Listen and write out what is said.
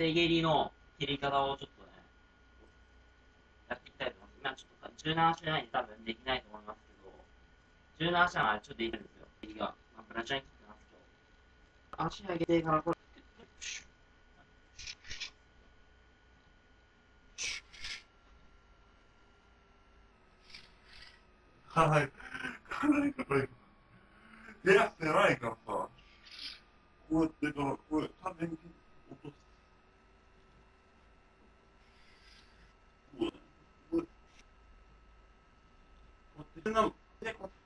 縦蹴りの切り方をちょっとね、やっていきたいと思います。今ちょっと17種ないんで多分できないと思いますけど、17種はちょっとできるんですよ。蹴りが。まあ、ブラジャーに切ってますけど。足上げてからこれ。はい。かなり高い。部屋狭い。からさ、こうやってから、これ、縦に落とす。こう